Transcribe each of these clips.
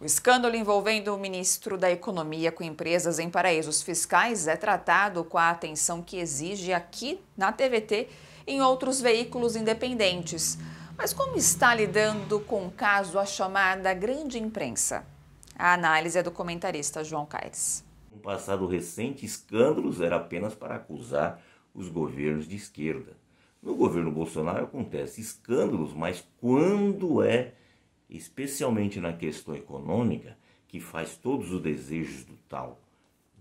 O escândalo envolvendo o ministro da Economia com empresas em paraísos fiscais é tratado com a atenção que exige aqui na TVT e em outros veículos independentes. Mas como está lidando com o caso a chamada grande imprensa? A análise é do comentarista João Caires. No passado recente, escândalos era apenas para acusar os governos de esquerda. No governo Bolsonaro acontece escândalos, mas quando é especialmente na questão econômica, que faz todos os desejos do tal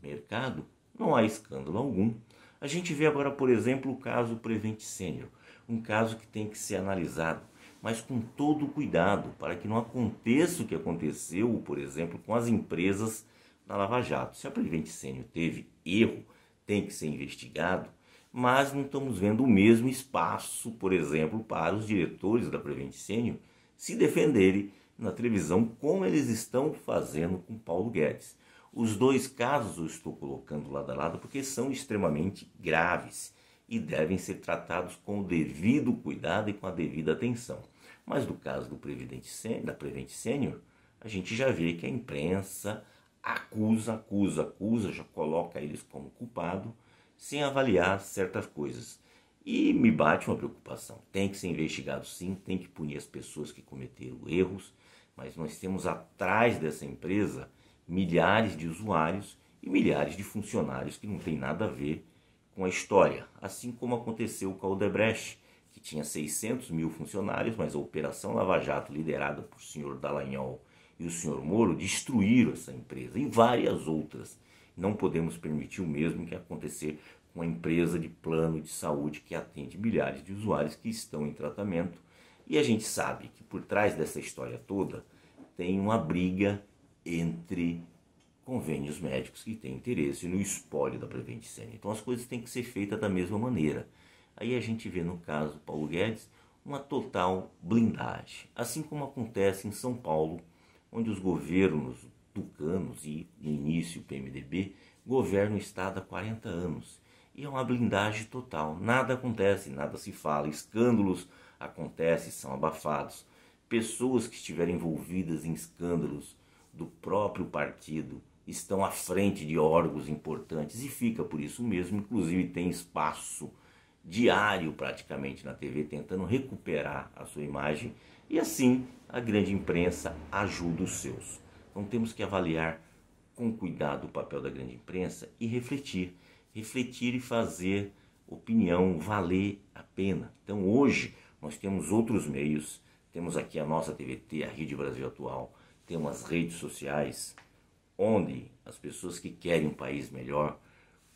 mercado, não há escândalo algum. A gente vê agora, por exemplo, o caso Prevent Senior, um caso que tem que ser analisado, mas com todo cuidado, para que não aconteça o que aconteceu, por exemplo, com as empresas na Lava Jato. Se a Prevent Senior teve erro, tem que ser investigado, mas não estamos vendo o mesmo espaço, por exemplo, para os diretores da Prevent Senior se defenderem na televisão, como eles estão fazendo com Paulo Guedes. Os dois casos eu estou colocando lado a lado porque são extremamente graves e devem ser tratados com o devido cuidado e com a devida atenção. Mas no caso do Previdente Senior, da Prevent Senior, a gente já vê que a imprensa acusa, acusa, acusa, já coloca eles como culpado, sem avaliar certas coisas. E me bate uma preocupação. Tem que ser investigado sim, tem que punir as pessoas que cometeram erros, mas nós temos atrás dessa empresa milhares de usuários e milhares de funcionários que não tem nada a ver com a história. Assim como aconteceu com a Odebrecht, que tinha 600 mil funcionários, mas a Operação Lava Jato, liderada por o senhor Dallagnol e o senhor Moro, destruíram essa empresa e várias outras. Não podemos permitir o mesmo que acontecer uma empresa de plano de saúde que atende milhares de usuários que estão em tratamento. E a gente sabe que por trás dessa história toda tem uma briga entre convênios médicos que têm interesse no espólio da Prevent Senior. Então as coisas têm que ser feitas da mesma maneira. Aí a gente vê no caso Paulo Guedes uma total blindagem, assim como acontece em São Paulo, onde os governos tucanos e no início o PMDB governam o estado há 40 anos e é uma blindagem total. Nada acontece, nada se fala, escândalos acontecem, são abafados. Pessoas que estiverem envolvidas em escândalos do próprio partido estão à frente de órgãos importantes e fica por isso mesmo, inclusive tem espaço diário praticamente na TV tentando recuperar a sua imagem e assim a grande imprensa ajuda os seus. Então temos que avaliar com cuidado o papel da grande imprensa e refletir refletir e fazer opinião valer a pena. Então hoje nós temos outros meios, temos aqui a nossa TVT, a Rede Brasil Atual, temos as redes sociais, onde as pessoas que querem um país melhor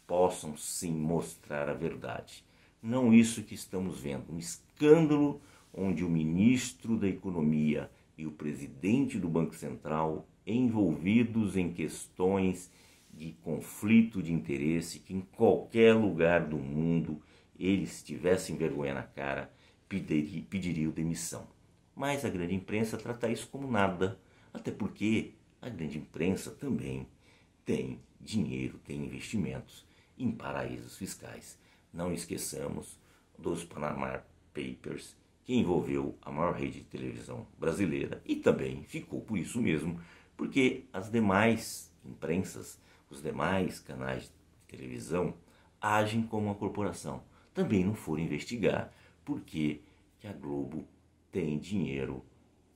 possam sim mostrar a verdade. Não isso que estamos vendo, um escândalo onde o ministro da Economia e o presidente do Banco Central envolvidos em questões de conflito de interesse que em qualquer lugar do mundo eles tivessem vergonha na cara, pediriam, pediriam demissão. Mas a grande imprensa trata isso como nada, até porque a grande imprensa também tem dinheiro, tem investimentos em paraísos fiscais. Não esqueçamos dos Panama Papers, que envolveu a maior rede de televisão brasileira e também ficou por isso mesmo, porque as demais imprensas os demais canais de televisão agem como uma corporação. Também não foram investigar por que, a Globo tem dinheiro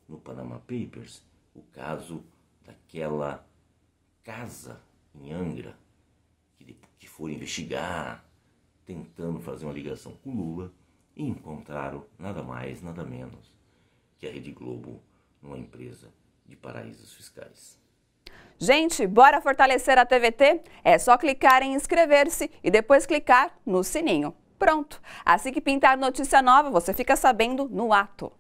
no Panama Papers. O caso daquela casa em Angra, que, que foram investigar, tentando fazer uma ligação com Lula, e encontraram nada mais, nada menos que a Rede Globo numa empresa de paraísos fiscais. Gente, bora fortalecer a TVT? É só clicar em inscrever-se e depois clicar no sininho. Pronto! Assim que pintar notícia nova, você fica sabendo no ato.